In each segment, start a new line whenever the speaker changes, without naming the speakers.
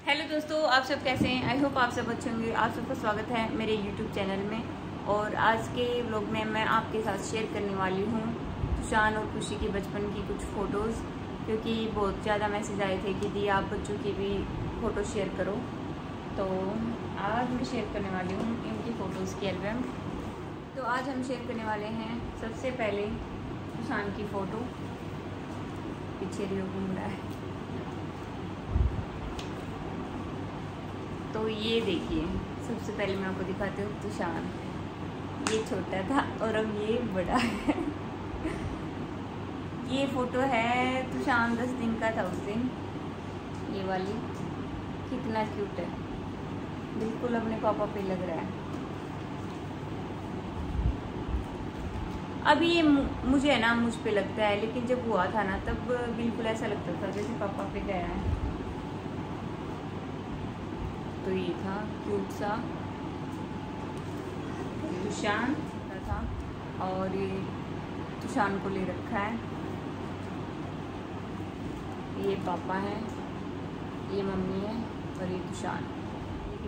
Hello दोस्तों, आप सब कैसे हैं? आई होप आप सब अच्छे होंगे। आप सबका स्वागत है मेरे यूट्यूब चैनल में। और आज के व्लॉग में मैं आपके साथ शेयर करने वाली हूँ तुषान और खुशी के बचपन की कुछ फ़ोटोज़ क्योंकि बहुत ज़्यादा मैसेज आए थे कि दी आप बच्चों की भी फ़ोटो शेयर करो। तो आज मैं शेयर करने वाली हूँ इनकी फ़ोटोज़ की एल्बम तो आज हम शेयर करने वाले हैं सबसे पहले तुषान की फ़ोटो पीछे रियो घूम रहा है। तो ये देखिए, सबसे पहले मैं आपको दिखाती हूँ तुषार। ये छोटा था और अब ये बड़ा है। ये फ़ोटो है तुषान दस दिन का था उस दिन। ये वाली। कितना क्यूट है। बिल्कुल अपने पापा पे लग रहा है। अभी ये मुझे है ना, मुझ पे लगता है, लेकिन जब हुआ था ना, तब बिल्कुल ऐसा लगता था जैसे पापा पे गया है। तो ये था क्यूट सा तुषान था और ये तुषान को ले रखा है। ये पापा है, ये मम्मी है और ये तुषान।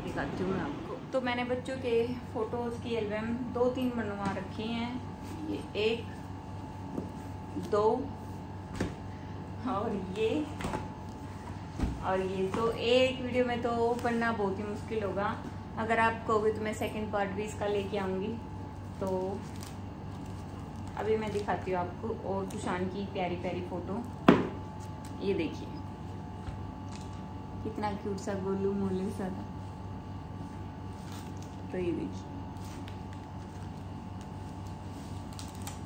दिखाती हूँ मैं आपको। तो मैंने बच्चों के फ़ोटोज़ की एल्बम दो तीन बनवा रखी हैं। ये एक, दो और ये और ये तो एक वीडियो में तो पढ़ना बहुत ही मुश्किल होगा। अगर आप कहोगे तो मैं सेकंड पार्ट भी इसका लेके आऊँगी तो अभी मैं दिखाती हूँ आपको और तुषान की प्यारी प्यारी फ़ोटो। ये देखिए। कितना क्यूट सा गोलू मोलू सा था। तो ये देखिए।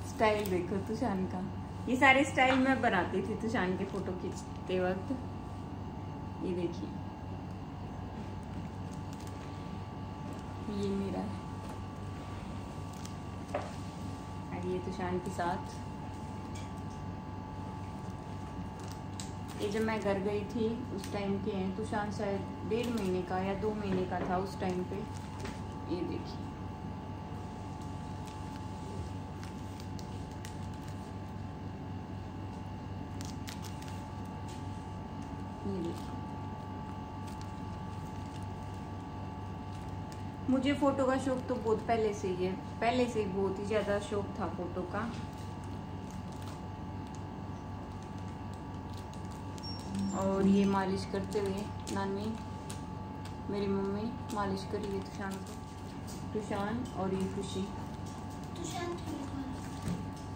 स्टाइल देखो तुषान का। ये सारे स्टाइल मैं बनाती थी तुषान के फ़ोटो खींचते वक्त। ये देखिए। ये मेरा और ये तुषान के साथ। ये जब मैं घर गई थी उस टाइम के हैं तुषान शायद डेढ़ महीने का या दो महीने का था उस टाइम पे। ये देखिए ये देखिए मुझे फ़ोटो का शौक तो बहुत पहले से ही है। पहले से ही बहुत ही ज़्यादा शौक था फ़ोटो का। और ये मालिश करते हुए नानी, मेरी मम्मी मालिश करी हुई तुषान को। तुषान और ये खुशी।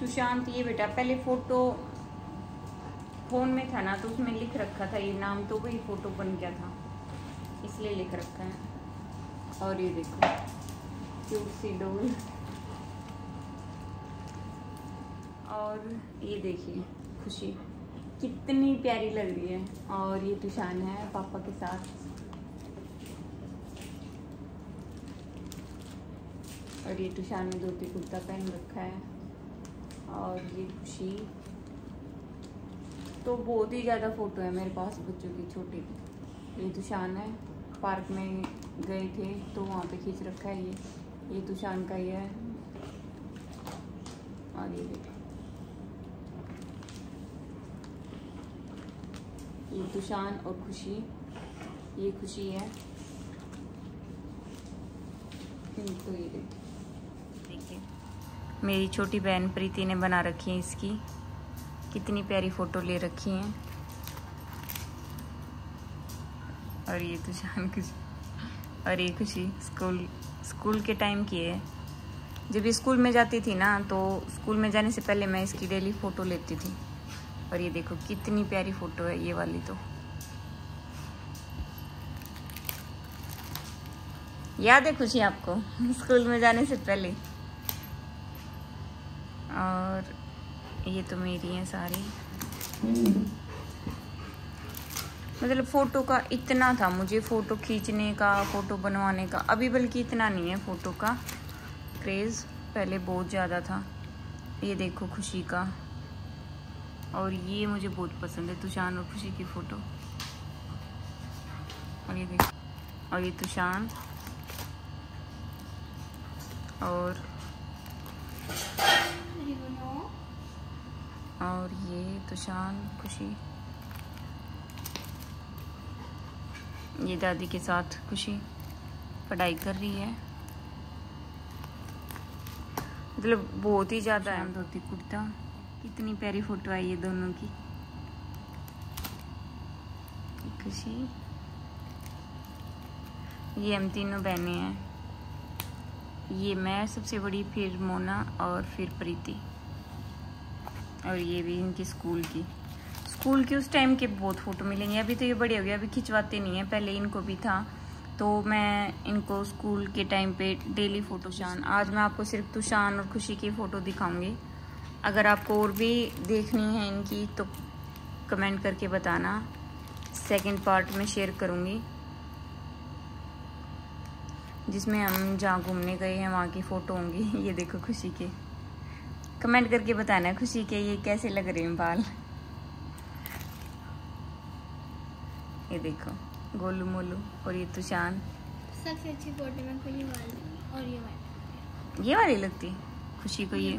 तुषांत ये बेटा, पहले फ़ोटो फ़ोन में था ना तो उसमें लिख रखा था, ये नाम तो वही फ़ोटो बन गया था। इसलिए लिख रखा है। और ये देखो क्यूट सी डोल और ये देखिए, खुशी। कितनी प्यारी लग रही है। और ये तुषान है पापा के साथ। और ये तुषान ने धोती कुर्ता पहन रखा है। और ये खुशी। तो बहुत ही ज़्यादा फ़ोटो है मेरे पास, बच्चों की, छोटी। ये तुषान है। पार्क में गए थे तो वहाँ पे खींच रखा है ये। ये तुषान का ही है। और ये ये तुषान और खुशी। ये खुशी है। तो ये देखिए, मेरी छोटी बहन प्रीति ने बना रखी है इसकी। कितनी प्यारी फ़ोटो ले रखी हैं। और ये तुषान खुशी और ये खुशी स्कूल स्कूल के टाइम की है। जब स्कूल में जाती थी ना तो स्कूल में जाने से पहले मैं इसकी डेली फ़ोटो लेती थी। और ये देखो कितनी प्यारी फ़ोटो है ये वाली तो। याद है खुशी आपको? स्कूल में जाने से पहले। और ये तो मेरी है सारी। मतलब फ़ोटो का इतना था मुझे फ़ोटो खींचने का फ़ोटो बनवाने का। अभी बल्कि इतना नहीं है फ़ोटो का। क्रेज़ पहले बहुत ज़्यादा था। ये देखो खुशी का। और ये मुझे बहुत पसंद है तुषान और खुशी की फ़ोटो। और ये देखो और ये तुषान। और और ये तुषान खुशी। ये दादी के साथ खुशी पढ़ाई कर रही है। मतलब बहुत ही ज़्यादा है। धोती कुर्ता। कितनी प्यारी फ़ोटो आई है दोनों की। खुशी। ये हम तीनों बहनें हैं। ये मैं सबसे बड़ी फिर मोना और फिर प्रीति। और ये भी इनकी स्कूल की। स्कूल की उस टाइम के बहुत फ़ोटो मिलेंगे अभी तो ये बड़े हो गए, अभी खिंचवाते नहीं है, पहले इनको भी था। तो मैं इनको स्कूल के टाइम पे डेली फ़ोटो शान, आज मैं आपको सिर्फ़ तुशान और खुशी की फ़ोटो दिखाऊँगी। अगर आपको और भी देखनी है इनकी तो कमेंट करके बताना। सेकंड पार्ट में शेयर करूँगी। जिसमें हम जहाँ घूमने गए हैं, वहाँ की फ़ोटो होंगी। ये देखो खुशी के। कमेंट करके बताना, खुशी के ये कैसे लग रहे हैं बाल? ये देखो गोलू मोलू और ये तुशान
सबसे अच्छी फ़ोटो में खुली वाली और ये वाली।
ये वाली लगती है? खुशी को ये?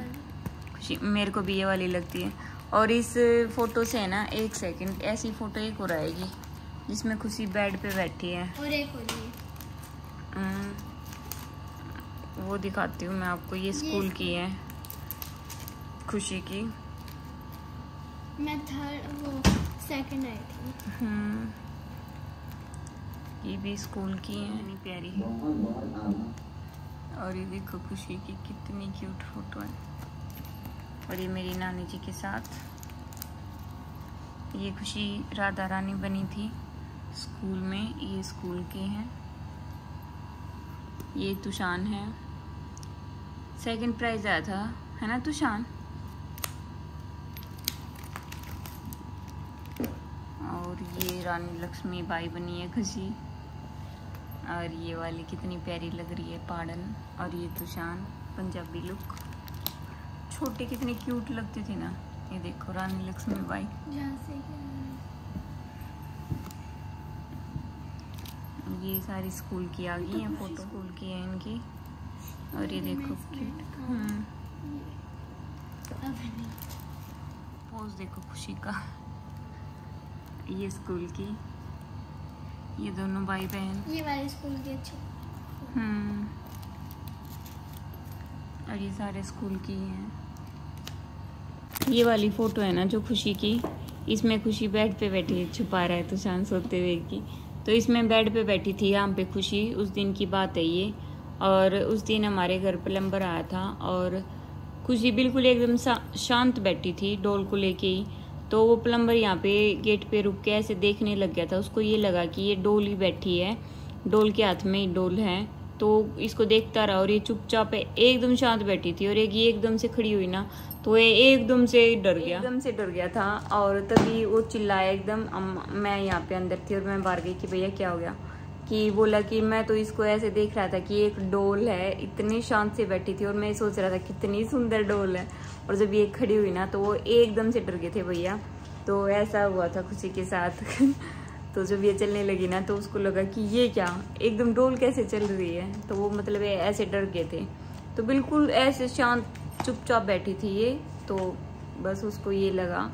खुशी मेरे को भी ये वाली लगती है। और इस फ़ोटो से है ना एक सेकंड ऐसी फ़ोटो एक और आएगी जिसमें खुशी बेड पे बैठी है।
और एक और
हम्म, वो दिखाती हूँ मैं आपको ये स्कूल की है। खुशी की।
मैं थर्ड वो सेकंड आई थी।
हम्म, ये भी स्कूल की है। इतनी प्यारी है। और ये देखो खुशी की कितनी क्यूट फ़ोटो है। और ये मेरी नानी जी के साथ। ये खुशी राधा रानी बनी थी स्कूल में। ये स्कूल के हैं। ये तुशान है। सेकंड प्राइज आया था, है ना तुशान और ये रानी लक्ष्मी बाई बनी है खुशी। और ये वाली कितनी प्यारी लग रही है पाड़न। और ये तुशान पंजाबी लुक छोटे कितने क्यूट लगते थे ना। ये देखो रानी लक्ष्मी बाई। ये सारी स्कूल की आ गई हैं फ़ोटो स्कूल की है इनकी। और ये देखो क्यूट हम्म। पोज देखो खुशी का। ये स्कूल की। ये दोनों भाई बहन
ये वाली स्कूल की अच्छी।
हम्म। और ये सारे स्कूल की हैं ये वाली फ़ोटो है ना जो खुशी की इसमें खुशी बेड पे बैठी छुपा रहा है तो शान सोते हुए की। तो इसमें बेड पे बैठी थी यहाँ पे खुशी उस दिन की बात है ये। और उस दिन हमारे घर प्लम्बर आया था और खुशी बिल्कुल एकदम शांत बैठी थी डोल को लेके ही। तो वो प्लम्बर यहाँ पे गेट पे रुक के ऐसे देखने लग गया था। उसको ये लगा कि ये डोल ही बैठी है, डोल के हाथ में ही डोल है। तो इसको देखता रहा और ये चुपचाप एकदम शांत बैठी थी और एक ये एकदम से खड़ी हुई ना तो ये एकदम से डर गया। एकदम से डर गया था और तभी वो चिल्लाया एकदम मैं यहाँ पे अंदर थी और मैं बाहर गई कि भैया क्या हो गया? कि बोला कि मैं तो इसको ऐसे देख रहा था कि एक डोल है, इतनी शांत से बैठी थी और मैं सोच रहा था कितनी सुंदर डोल है। और जब ये खड़ी हुई ना तो वो एकदम से डर गए थे भैया। तो ऐसा हुआ था खुशी के साथ। तो जब ये चलने लगी ना तो उसको लगा कि ये क्या? एकदम डोल कैसे चल रही है? तो वो मतलब ऐसे डर गए थे। तो बिल्कुल ऐसे शांत, चुपचाप बैठी थी ये। तो बस उसको ये लगा।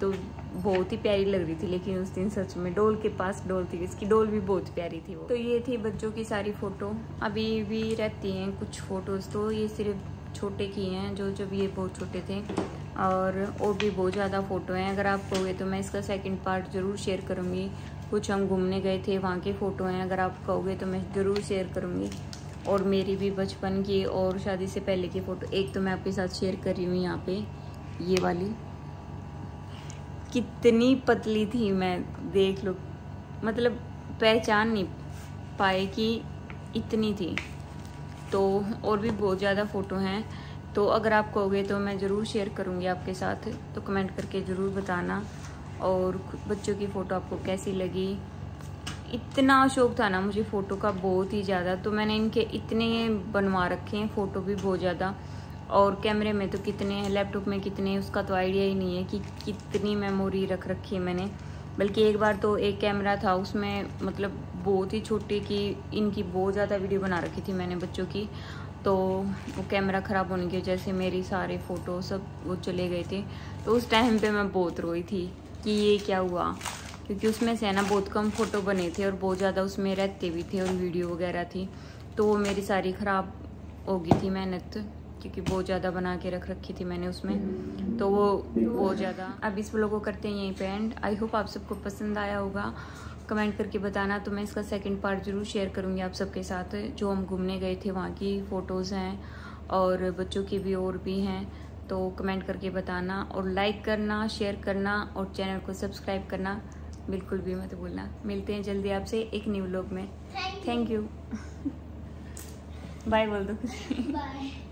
तो बहुत ही प्यारी लग रही थी, लेकिन उस दिन सच में डोल के पास डोल थी, इसकी डोल भी बहुत प्यारी थी वो। तो ये थी बच्चों की सारी फ़ोटो। अभी भी रहती हैं कुछ फ़ोटोज़ तो ये सिर्फ़ छोटे की हैं, जो जब ये बहुत छोटे थे, और और भी बहुत ज़्यादा फ़ोटो हैं। अगर आप कहोगे तो मैं इसका सेकंड पार्ट ज़रूर शेयर करूँगी। कुछ हम घूमने गए थे, वहाँ के फ़ोटो हैं। अगर आप कहोगे तो मैं ज़रूर शेयर करूँगी। और मेरी भी बचपन की और शादी से पहले की फ़ोटो, एक तो मैं आपके साथ शेयर कर रही हूँ यहाँ पे, ये वाली। कितनी पतली थी मैं देख लो। मतलब पहचान नहीं पाए कि इतनी थी। तो और भी बहुत ज़्यादा फ़ोटो हैं। तो अगर आप कहोगे तो मैं ज़रूर शेयर करूँगी आपके साथ। तो कमेंट करके ज़रूर बताना। और बच्चों की फ़ोटो आपको कैसी लगी। इतना शौक था ना मुझे फ़ोटो का बहुत ही ज़्यादा। तो मैंने इनके इतने बनवा रखे हैं फ़ोटो भी बहुत ज़्यादा। और कैमरे में तो कितने हैं, लैपटॉप में कितने हैं, उसका तो आइडिया ही नहीं है कि कितनी मेमोरी रख रखी है मैंने। बल्कि एक बार तो एक कैमरा था, उसमें मतलब बहुत ही छोटी की इनकी बहुत ज़्यादा वीडियो बना रखी थी मैंने बच्चों की। तो वो कैमरा ख़राब होने की वजह से मेरी सारे फ़ोटो सब वो चले गए थे। तो उस टाइम पे मैं बहुत रोई थी कि ये क्या हुआ? क्योंकि उसमें से है ना बहुत कम फ़ोटो बने थे और बहुत ज़्यादा उसमें रहते भी थे और वीडियो वगैरह थी। तो वो मेरी सारी ख़राब हो गई थी मेहनत। क्योंकि बहुत ज़्यादा बना के रख रखी थी मैंने उसमें। तो वो बहुत ज़्यादा। अब इस व्लॉग को करते हैं यहीं पे एंड आई होप आप सबको पसंद आया होगा। कमेंट करके बताना। तो मैं इसका सेकंड पार्ट ज़रूर शेयर करूँगी आप सबके साथ। जो हम घूमने गए थे वहाँ की फ़ोटोज़ हैं और बच्चों की भी और भी हैं। तो कमेंट करके बताना और लाइक करना शेयर करना और चैनल को सब्सक्राइब करना। बिल्कुल भी मत भूलना। मिलते हैं जल्दी आपसे एक न्यू व्लॉग में। थैंक यू बाय बोल दो।
बाय